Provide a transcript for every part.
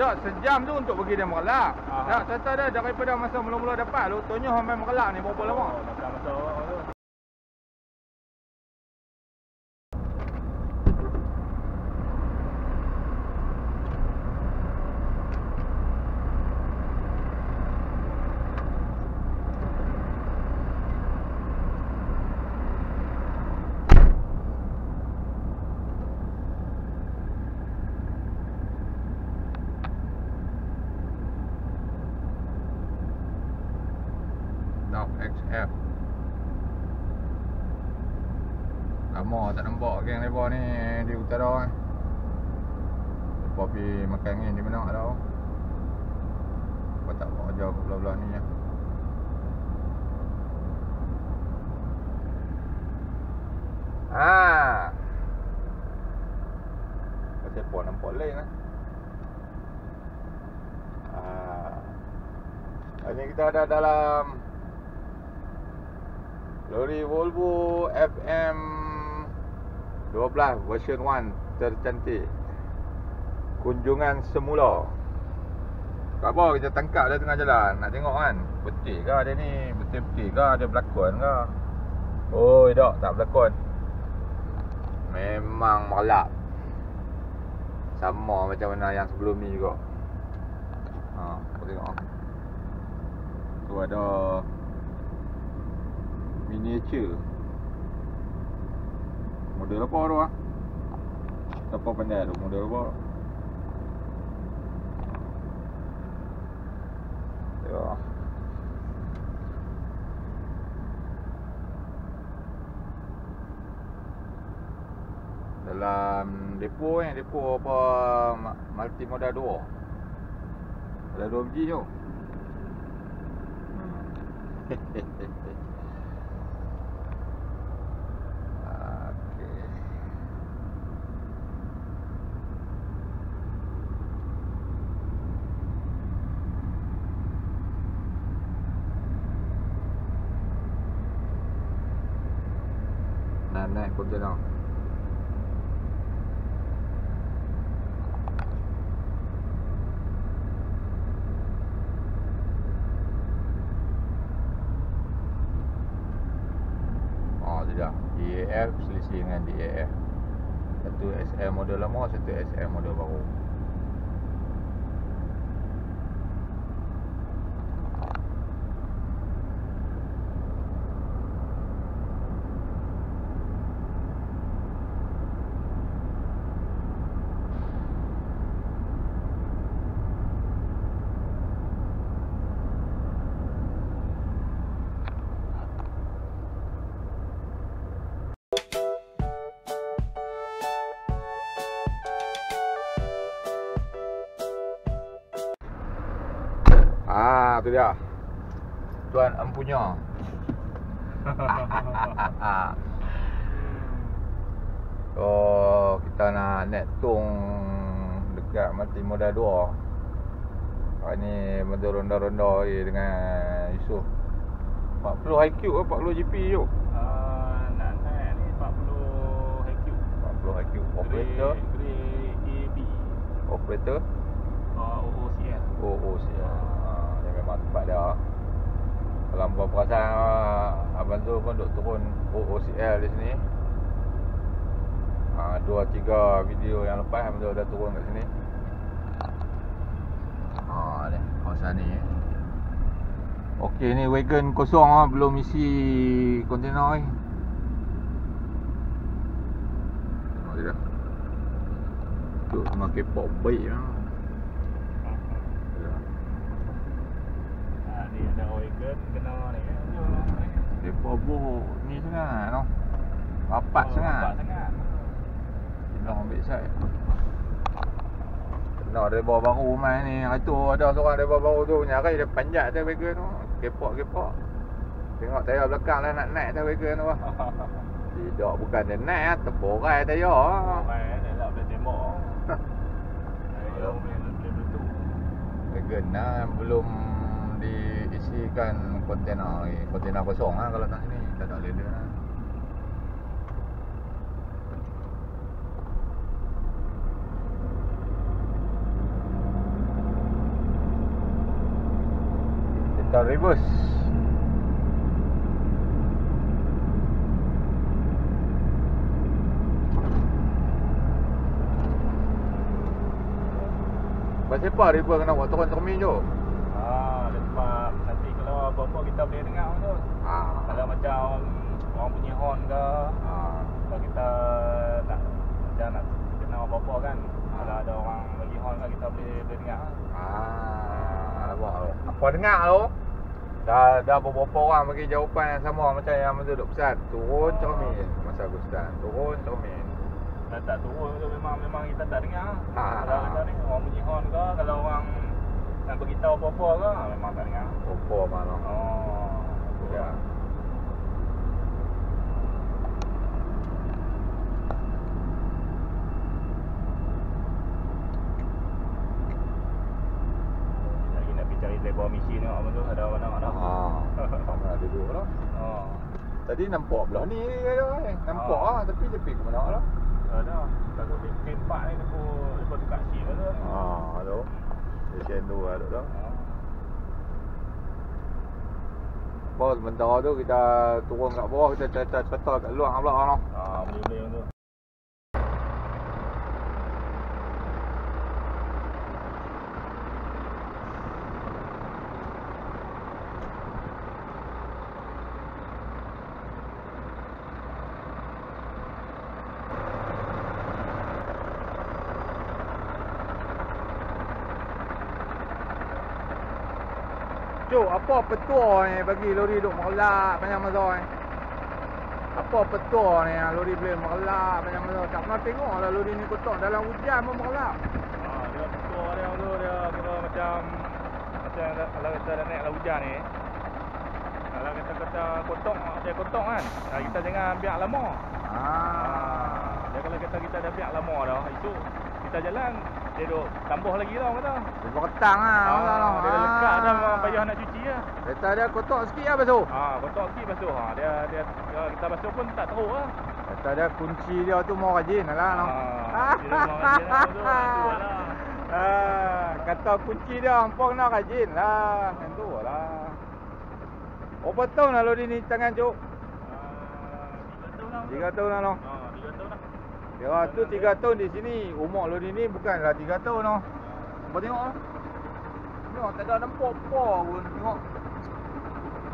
Tak, sejam tu untuk bagi dia merelak. Aha. Tak, kata dia daripada masa mula-mula dapat lu, tonyo sampai merelak ni berapa lama? Oh, masa-masa Lama tak nampak geng lebar ni di utara eh. Lepas pergi makan angin di mana tak tahu. Kau tak buat kerja kat belah-belah ni ya. Ha. Macam pun nampak lain lah. Ah. Ini kita ada dalam Lori Volvo FM 12 version 1 tercantik. Kunjungan semula. Kat bawah kita tangkap dia tengah jalan. Nak tengok kan Betul ke dia ni? Betul-betul ke dia berlakon ke Oh tak tak berlakon. Memang melak Sama macam mana yang sebelum ni juga. Ha, kau tengok. Tu ada Miniature Model apa tu ah? Siapa pandai tu model apa? Ya. Dalam depo ni, depo apa multi moda 2. Ada 2 biji tu. Okey. Nak naik kontainer. Oh tidak DAF selisih dengan DAF Satu SM model lama Satu SM model baru tu dia. Tuan empunya Oh kita nak naik tong Dekat Mati Moda 2 Hari ni Mesti ronda-ronda lagi dengan Yusof. 40 IQ ke 40 GP tu Ah, nak naik ni 40 HQ. 40 IQ Operator? Grade, grade AB. Operator? Oh, OOCL. Oh, oh siap. Ha, dia. Kalau hangpa perasan ah, Abang Zul pun duk turun OOCL di sini. Ha, dua tiga video yang lepas Abang Zul dah turun kat sini. Ha, ni kawasan ni. Okey ni wagon kosong ah belum isi kontainer ni. Tengok dia. Tu tengah kepok baik lah. Ah, ada wagon kena ni. Depa buh ni sangat noh. Rapat Oh, sangat. Rapat sangat. Kena ambil side. Kena reba baru main ni. Hari tu ada seorang reba baru tu nyari dia panjat tu wagon tu. Kepok-kepok. Tengok tayar belakang lah nak naik tu wagon tu. Tidak bukan dia naik ah, terborai tayar. Main ni lah boleh tembak. Ayo boleh boleh betul. Lah yang belum diisikan kontena lagi eh, kontena kosong lah kalau tak ni tak ada leda lah kita reverse Siapa ribu kena buat turun cermin je sebab nanti kalau apa-apa kita boleh dengar tu. Ah. Kalau macam orang bunyi horn ke, Ah. kalau kita nak macam nak kena apa-apa kan. Ah. Kalau ada orang bagi horn kan kita boleh boleh dengar. Ah, tu. Apa dengar tu? Dah dah beberapa orang bagi jawapan yang sama macam yang masa duduk pesan. Turun cermin masa Agustan. Turun cermin. Dan tak turun tu memang memang kita tak dengar. Ah. Kalau kita ni orang bunyi horn ke, kalau orang nak beritahu apa-apa ke, ah, memang tak dengar. Apa malam. Oh, Ya. Lagi nak pergi cari labor machine tengok apa tu ada mana mana. Ah. Sama ada dulu lah. Oh. Tadi nampak belah ni dia eh. Nampak Ah. ah tapi dia pergi ke mana lah. Ada. Takut dia part ni aku lepas tu kat sini tu. Ah, tu. Stesen tu ada tu. Ah. Bos sementara tu kita turun kat bawah kita cerita-cerita kat luar pula lah. Ah, boleh-boleh tu. Cuk, apa petua ni bagi lori duk merelak banyak masa ni? Apa petua ni yang lori boleh merelak banyak masa? Tak pernah tengok lah lori ni kotak dalam hujan pun merelak. Ah, dia betul dia tu dia kira macam macam kalau kita dah naik lah hujan ni. Kalau kita kata kotong dia kotong kan. Ah, kita jangan biar lama. Ah. Ah, dia kalau kita kita dah biar lama dah, itu kita jalan dia duk tambah lagi tau kata. Dia berketang lah. Ah, dia dah lekat dah memang payah nak cuci lah. Kereta dia kotak sikit lah basuh. Ah, kotak sikit basuh. Ha, dia dia kalau kita basuh pun tak teruk lah. Kereta dia kunci dia tu mau rajin lah. Ah, dia memang rajin lah tu. Ah, lah. Ah, kata kunci dia ampun nak rajin lah. Yang tu lah. Berapa tahun lah lori ni tangan cuk? Ah, 3 tahun lah. Tiga tahun lah. Ah, 3 tahun lah. Ya tu tiga tahun di sini. Umur lori ni bukanlah tiga tahun no. Cuba tengok lah. Tengok tak ada nampak apa pun. Tengok.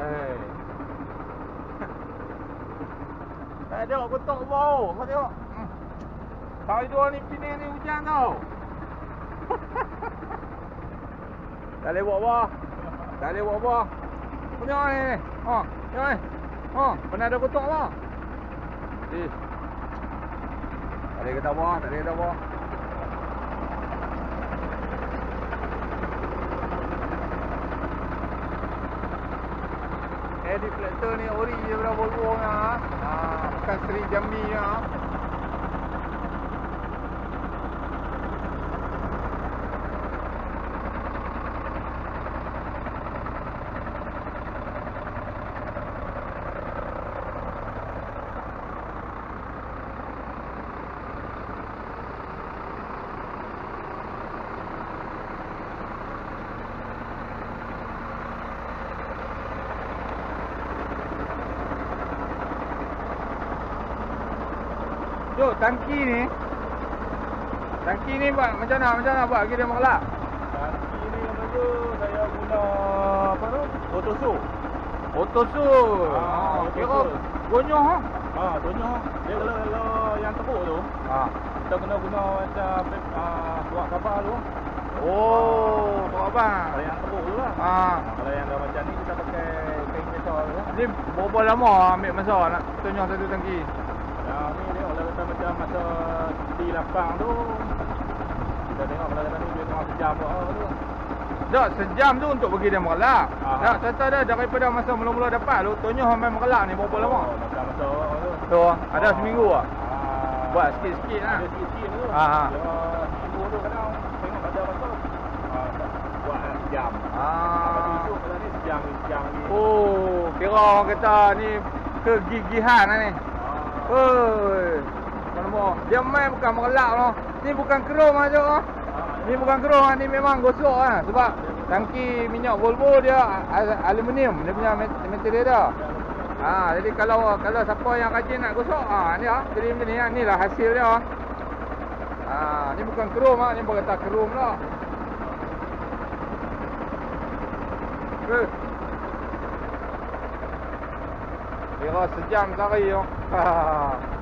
Hei. Tak ada kotak bau. Kau tengok. Hmm. Tahun dua ni Penang ni hujan tau. tak boleh buat apa. Tak boleh buat apa. Kau tengok ni. ni. Ha, tengok ni. Ha, pernah ada kotak apa? Eh. Boleh kata apa, tak boleh kata apa. Eh deflector ni ori je berapa ni ha. Ha, bukan Sri Jambi ni Jom, tangki ni. Tangki ni buat macam mana? Macam mana buat bagi dia mengelak? Tangki ni apa tu saya guna apa tu? Otoso. Otosu. Ah, kira otosu. gonyoh ha. Ah. Dia kalau kalau yang teruk tu, Ha. kita guna guna macam ah buat khabar tu. Oh, buat apa? Kalau yang teruk tu lah. Ha. Ah, kalau yang dah macam ni kita pakai kain besar tu. lah. Ni berapa lama ambil masa nak tonyoh satu tangki? Yang ni dia kalau kita masa di lapang tu kita tengok kalau kata ni dia tengah sejam buat tu. Tak, sejam tu untuk bagi dia mengelak. Ah. Tak, cerita dia daripada masa mula-mula dapat lu tonyoh sampai mengelak ni berapa lama? Oh, macam masa tu. Tu, ada seminggu ah. Ah, Buat sikit-sikit lah. Ada sikit-sikit tu. Ah, ah. Dia seminggu tu kadang tengok pada masa. Ah, tak buat lah sejam. Tu Ah. esok kalau ni sejam ni, sejam ni. Oh, kira orang kata ni kegigihan lah ni. Ah. Mau? Dia main bukan mengelak noh. Ni bukan kerum aja oh. Ah, Ni bukan kerum ah, ni memang gosok ah sebab tangki minyak Volvo dia aluminium dia punya mat- material dia. Ha, jadi kalau kalau siapa yang rajin nak gosok, ha ni ah, macam ni ah, ni lah hasil dia. ah. Ha, ni bukan krom ah, ni berkata krom lah. Eh. Kira sejam sehari tu. Ha.